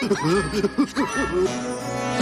フフフフ。